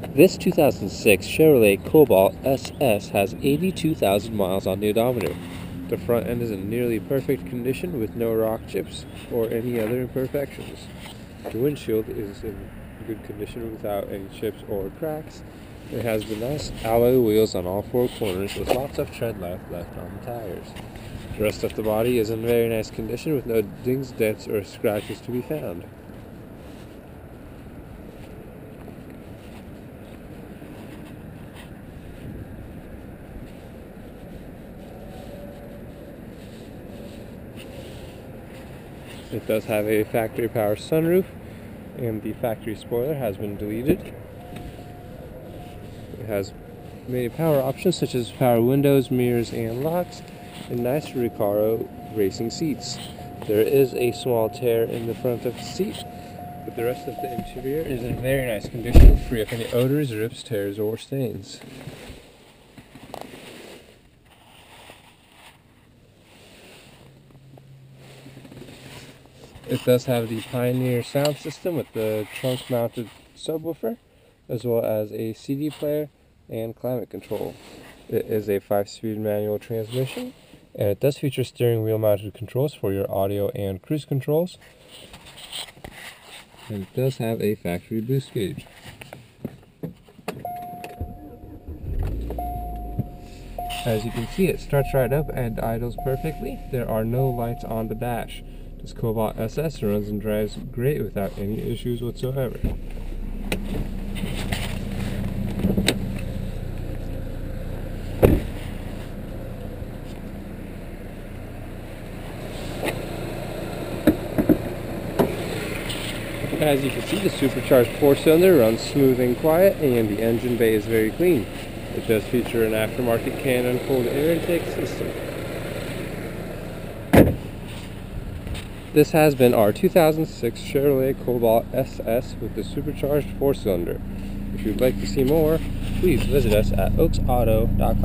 This 2006 Chevrolet Cobalt SS has 82,000 miles on the odometer. The front end is in nearly perfect condition with no rock chips or any other imperfections. The windshield is in good condition without any chips or cracks. It has the nice alloy wheels on all four corners with lots of tread life left on the tires. The rest of the body is in very nice condition with no dings, dents, or scratches to be found. It does have a factory power sunroof and the factory spoiler has been deleted. It has many power options such as power windows, mirrors, and locks, and nice Recaro racing seats. There is a small tear in the front of the seat, but the rest of the interior is in very nice condition, free of any odors, rips, tears, or stains. It does have the Pioneer sound system with the trunk mounted subwoofer, as well as a CD player and climate control. It is a 5 speed manual transmission, and it does feature steering wheel mounted controls for your audio and cruise controls. And it does have a factory boost gauge. As you can see, it starts right up and idles perfectly. There are no lights on the dash. This Cobalt SS runs and drives great without any issues whatsoever. As you can see, the supercharged four-cylinder runs smooth and quiet, and the engine bay is very clean. It does feature an aftermarket K&N cold air intake system. This has been our 2006 Chevrolet Cobalt SS with the supercharged four-cylinder. If you'd like to see more, please visit us at oakesauto.com.